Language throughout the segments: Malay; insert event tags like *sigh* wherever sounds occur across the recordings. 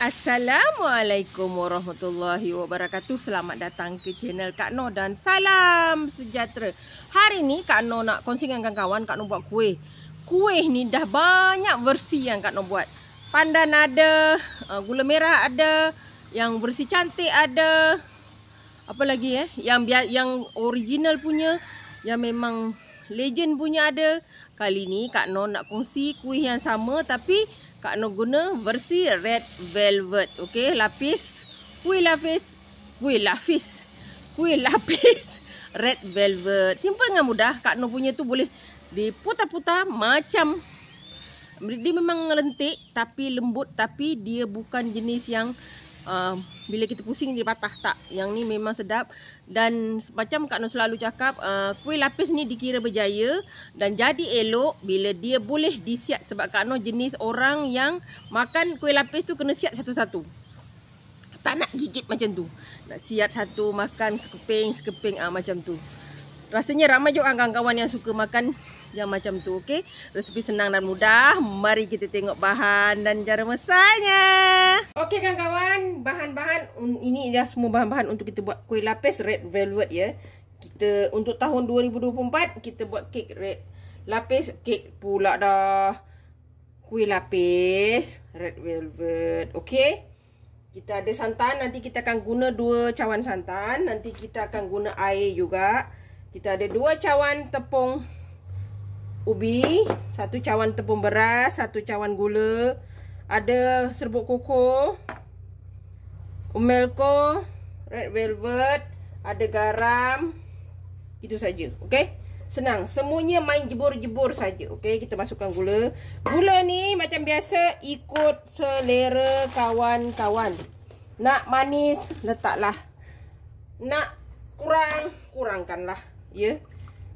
Assalamualaikum warahmatullahi wabarakatuh. Selamat datang ke channel Kak Noh dan salam sejahtera. Hari ni Kak Noh nak kongsi dengan kawan Kak Noh buat kuih. Kuih ni dah banyak versi yang Kak Noh buat. Pandan ada, uh, gula merah ada, yang versi cantik ada. Apa lagi eh? Yang yang original punya, yang memang legend punya ada. Kali ni Kak Noh nak kongsi kuih yang sama tapi Kak Noh guna versi red velvet. Okey, lapis. Kuih lapis. Kuih lapis. Kuih lapis. *laughs* Red velvet. Simple dengan mudah. Kak Noh punya tu boleh diputar-putar macam dia memang lentik tapi lembut tapi dia bukan jenis yang uh, bila kita pusing dia patah tak. Yang ni memang sedap dan macam Kak Nur selalu cakap uh, kuih lapis ni dikira berjaya dan jadi elok bila dia boleh disiap sebab Kak Nur jenis orang yang makan kuih lapis tu kena siap satu-satu. Tak nak gigit macam tu. Nak siap satu makan sekeping sekeping ah uh, macam tu. Rasanya ramai juga kawan-kawan yang suka makan yang macam tu okey? Resepi senang dan mudah. Mari kita tengok bahan dan cara masaknya okey kawan-kawan bahan-bahan ini dah semua bahan-bahan untuk kita buat kuih lapis red velvet ya. Kita untuk tahun 2024 kita buat kek red lapis kek pula dah. Kuih lapis red velvet okey? Kita ada santan nanti kita akan guna dua cawan santan. Nanti kita akan guna air juga kita ada dua cawan tepung ubi, satu cawan tepung beras, satu cawan gula, ada serbuk koko, umelko, red velvet, ada garam. Itu saja, okey? Senang, semuanya main jebur-jebur saja, okey? Kita masukkan gula. Gula ni macam biasa ikut selera kawan-kawan. Nak manis, letaklah. Nak kurang, kurangkanlah, ya.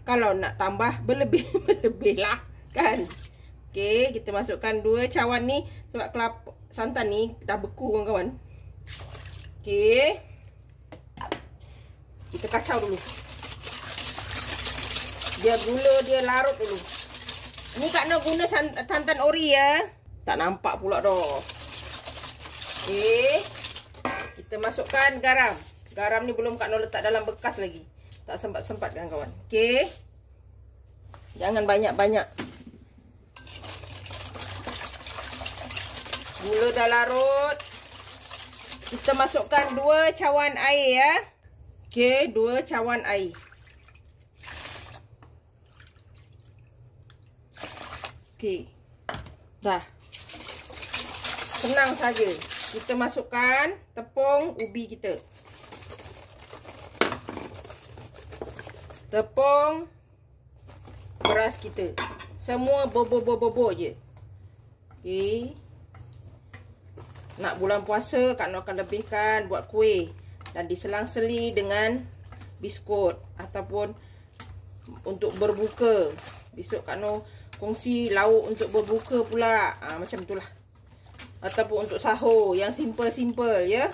Kalau nak tambah berlebih-berlebih *laughs* lah kan. Okey, kita masukkan dua cawan ni sebab kelapa santan ni dah beku kawan-kawan. Okey. Kita kacau dulu. Dia gula dia larut dulu. Ni Kak nak guna santan ori ya. Tak nampak pula dah. Okey. Kita masukkan garam. Garam ni belum Kak nak letak dalam bekas lagi. Tak sempat-sempat kan kawan. Okey. Jangan banyak-banyak. Gula dah larut. Kita masukkan dua cawan air ya. Okey, dua cawan air. Okey. Dah. Senang saja. Kita masukkan tepung ubi kita. Tepung beras kita. Semua bobo-bobo-bobo je. Okey. Nak bulan puasa, Kak Nur akan lebihkan buat kuih. Dan diselang-seli dengan biskut. Ataupun untuk berbuka. Besok Kak Nur kongsi lauk untuk berbuka pula. Ha, macam itulah. Ataupun untuk sahur. Yang simple-simple ya.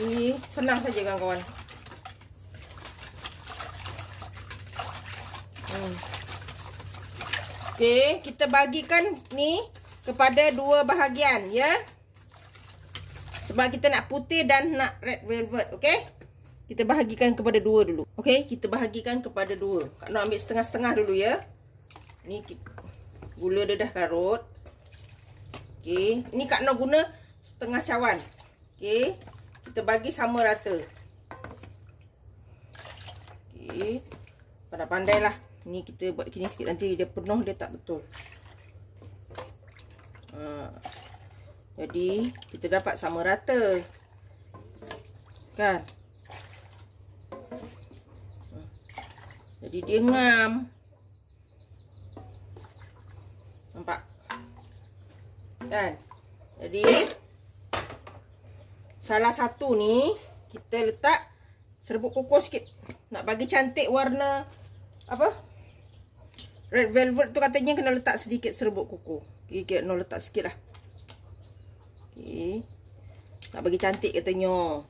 Ini senang saja kawan-kawan. Okey, kita bagikan ni kepada dua bahagian ya. Sebab kita nak putih dan nak red velvet, okey? Kita bahagikan kepada dua dulu. Okey, kita bahagikan kepada dua. Kak nak ambil setengah-setengah dulu ya. Ni gula dia dah karut. Okey, ini Kak nak guna setengah cawan. Okey, kita bagi sama rata. Okey. Pandai-pandailah. Ni kita buat kini sikit nanti dia penuh dia tak betul. Ha. Jadi kita dapat sama rata. Kan? Ha. Jadi dia ngam. Nampak? Kan? Jadi salah satu ni kita letak serbuk koko sikit. Nak bagi cantik warna apa? Red velvet tu katanya kena letak sedikit serbuk kuku. Okay, kena letak sikit lah. Okay. Nak bagi cantik katanya.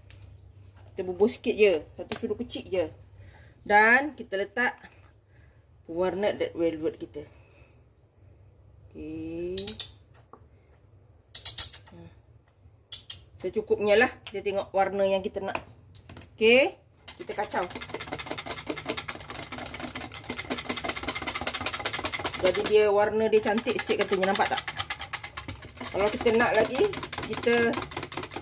Kita bubuh sikit je. Satu sudu kecil je. Dan kita letak warna red velvet kita. Okay. Secukupnya lah. Kita tengok warna yang kita nak. Okey. Kita kacau. Jadi dia warna dia cantik sikit katanya. Nampak tak? Kalau kita nak lagi, kita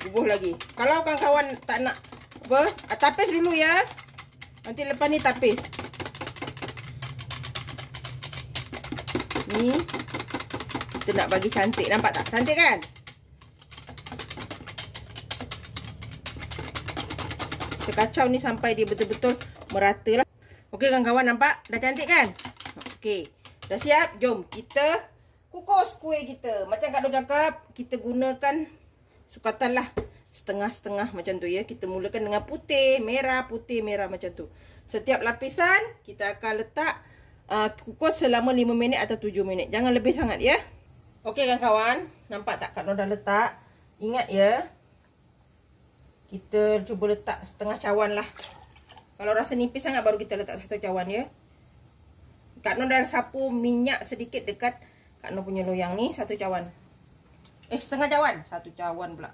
bubuh lagi. Kalau kawan-kawan tak nak apa, ah, tapis dulu ya. Nanti lepas ni tapis. Ni kita nak bagi cantik. Nampak tak? Cantik kan? Kita kacau ni sampai dia betul-betul merata lah. Okey kawan-kawan nampak? Dah cantik kan? Okey. Dah siap? Jom kita kukus kuih kita. Macam Kak Dor cakap, kita gunakan sukatan lah. Setengah-setengah macam tu ya. Kita mulakan dengan putih, merah, putih, merah macam tu. Setiap lapisan kita akan letak uh, kukus selama 5 minit atau 7 minit. Jangan lebih sangat ya. Okey kawan-kawan. Nampak tak Kak Dor dah letak? Ingat ya kita cuba letak setengah cawan lah. Kalau rasa nipis sangat baru kita letak satu cawan ya. Kak Nur dah sapu minyak sedikit dekat Kak Nur punya loyang ni. Satu cawan. Eh setengah cawan. Satu cawan pula.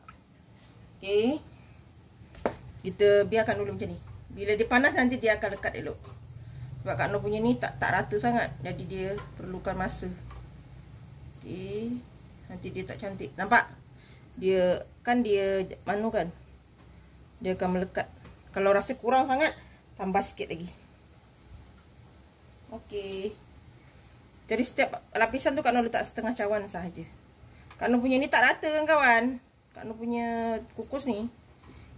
Okay. Kita biarkan dulu macam ni. Bila dia panas nanti dia akan lekat elok. Sebab Kak Nur punya ni tak tak rata sangat. Jadi dia perlukan masa. Okay. Nanti dia tak cantik. Nampak? Dia kan dia manu kan? dia akan melekat. Kalau rasa kurang sangat, tambah sikit lagi. Okey. Jadi setiap lapisan tu Kak Nur letak setengah cawan sahaja. Kak Nur punya ni tak rata kan kawan? Kak Nur punya kukus ni.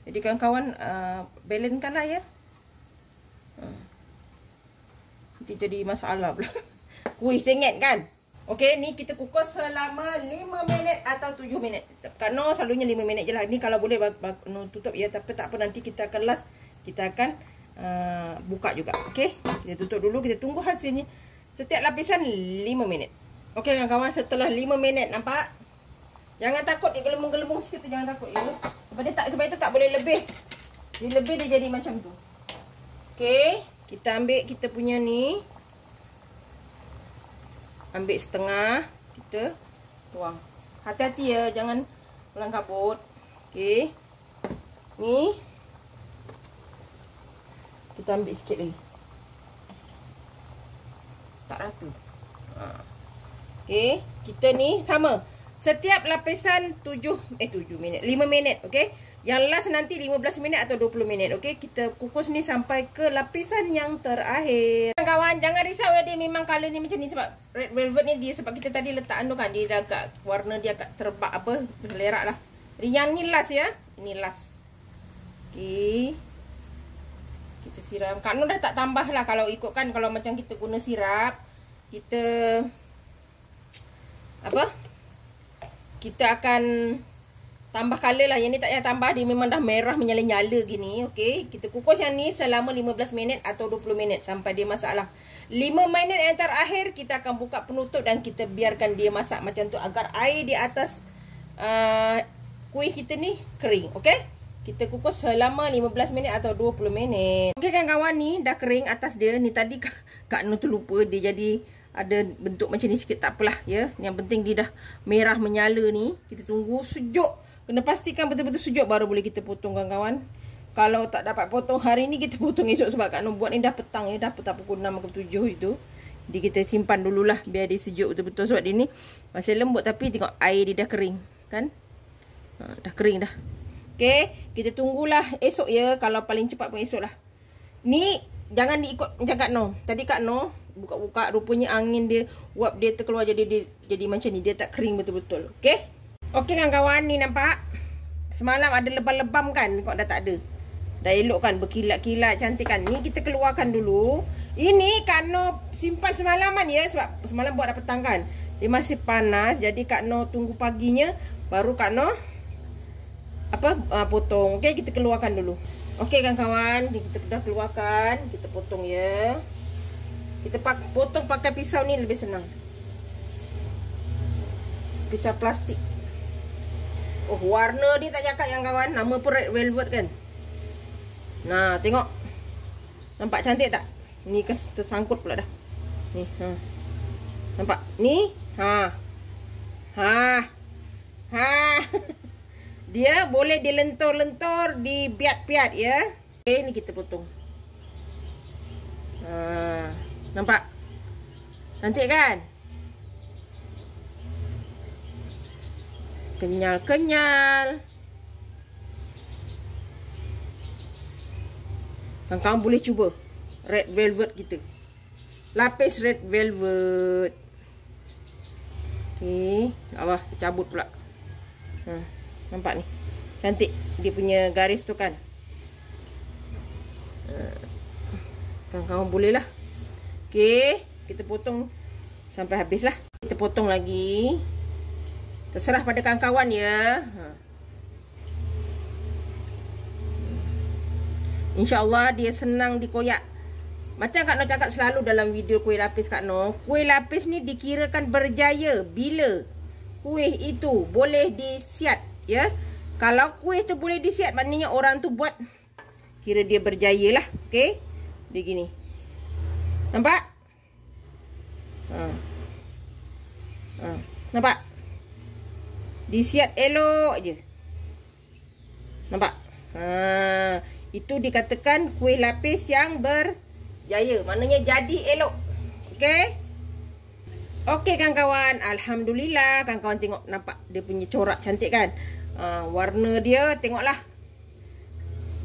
Jadi kawan-kawan uh, balancekan lah ya. Uh. Nanti jadi masalah pula. *laughs* Kuih sengit kan? Okey, ni kita kukus selama 5 minit atau 7 minit. Kerana selalunya 5 minit je lah. Ni kalau boleh no, tutup ya. Tapi tak apa, nanti kita akan last. Kita akan uh, buka juga. Okey, kita tutup dulu. Kita tunggu hasilnya. Setiap lapisan 5 minit. Okey kawan-kawan, setelah 5 minit nampak? Jangan takut dia gelembung-gelembung sikit tu. Jangan takut ya. Sebab, dia tak, sebab itu tak boleh lebih. Dia lebih dia jadi macam tu. Okey, kita ambil kita punya ni ambil setengah kita tuang hati-hati ya jangan ulang kabut okey ni kita ambil sikit lagi tak rata ha. okey kita ni sama setiap lapisan 7 eh 7 minit 5 minit okey yang last nanti 15 minit atau 20 minit. Okey, kita kukus ni sampai ke lapisan yang terakhir. Kawan, jangan risau ya dia memang color ni macam ni sebab red velvet ni dia sebab kita tadi letak anu kan dia agak warna dia agak terbak apa, berlerak lah. Yang ni last ya. Ini last. Okey. Kita siram. Kak Nur dah tak tambah lah kalau ikutkan kalau macam kita guna sirap. Kita apa? Kita akan tambah color lah. Yang ni tak payah tambah. Dia memang dah merah menyala-nyala gini. Okay. Kita kukus yang ni selama 15 minit atau 20 minit. Sampai dia masak lah. 5 minit yang terakhir kita akan buka penutup dan kita biarkan dia masak macam tu. Agar air di atas uh, kuih kita ni kering. Okay. Kita kukus selama 15 minit atau 20 minit. Okay kan kawan ni dah kering atas dia. Ni tadi Kak Nur tu lupa dia jadi ada bentuk macam ni sikit. Tak apalah ya. Yang penting dia dah merah menyala ni. Kita tunggu sejuk. Kena pastikan betul-betul sejuk baru boleh kita potong kawan-kawan. Kalau tak dapat potong hari ni kita potong esok sebab Kak Nur buat ni dah petang ya. Dah petang pukul 6 ke 7 itu. Jadi kita simpan dululah biar dia sejuk betul-betul sebab dia ni masih lembut tapi tengok air dia dah kering. Kan? Ha, dah kering dah. Okay. Kita tunggulah esok ya. Kalau paling cepat pun esok lah. Ni jangan diikut macam Kak Nur. Tadi Kak Nur buka-buka rupanya angin dia uap dia terkeluar jadi dia, jadi macam ni. Dia tak kering betul-betul. Okay. Okey kan kawan ni nampak Semalam ada lebam-lebam kan Kok dah tak ada Dah elok kan berkilat-kilat cantik kan Ni kita keluarkan dulu Ini Kak Noh simpan semalaman ya Sebab semalam buat dah petang kan Dia masih panas Jadi Kak Noh tunggu paginya Baru Kak Noh Apa uh, potong. Okey kita keluarkan dulu. Okey kan kawan Kita dah keluarkan. Kita potong ya. Kita potong pakai pisau ni lebih senang. Pisau plastik. Oh warna dia tak cakap yang kawan. Nama pun red velvet kan? Nah tengok. Nampak cantik tak? Ni kan tersangkut pula dah. Ni ha. Nampak? Ni? Ha. Ha. Ha *laughs* Dia boleh dilentur-lentur, dibiat-biat ya. Okay, ni kita potong. Ha, nampak? Nanti kan? Kenyal-kenyal. Kawan-kawan boleh cuba red velvet kita. Lapis red velvet. Okey, Allah tercabut pula. Ha, nampak ni. Cantik dia punya garis tu kan. Ha. Kawan-kawan boleh lah. Okey, kita potong sampai habis lah. Kita potong lagi. Terserah pada kawan-kawan ya. Ha. InsyaAllah dia senang dikoyak. Macam Kak Noh cakap selalu dalam video kuih lapis Kak Noh. Kuih lapis ni dikirakan berjaya bila kuih itu boleh disiat. Ya. Kalau kuih tu boleh disiat maknanya orang tu buat kira dia berjaya lah. Okay. Dia gini. Nampak? Ha. Ha. Nampak? Disiat elok je. Nampak? Ha. Itu dikatakan kuih lapis yang ber jaya. Maknanya jadi elok. Okey? Okey kawan-kawan. Alhamdulillah. Kawan-kawan tengok nampak dia punya corak cantik kan? Uh, warna dia tengoklah.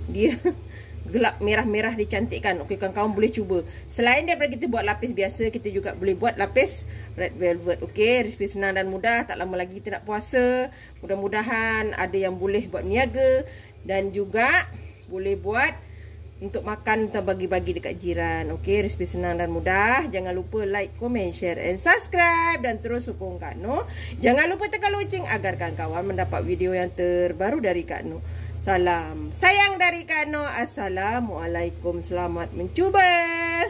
Dia *laughs* gelap merah-merah dicantikkan. Okey kawan-kawan boleh cuba. Selain daripada kita buat lapis biasa, kita juga boleh buat lapis red velvet. Okey, resipi senang dan mudah. Tak lama lagi kita nak puasa. Mudah-mudahan ada yang boleh buat niaga dan juga boleh buat untuk makan atau bagi-bagi dekat jiran. Okey, resipi senang dan mudah. Jangan lupa like, komen, share and subscribe dan terus sokong Kak Noh. Jangan lupa tekan loceng agar kawan-kawan mendapat video yang terbaru dari Kak Noh. Salam sayang dari Kak Noh. Assalamualaikum. Selamat mencuba.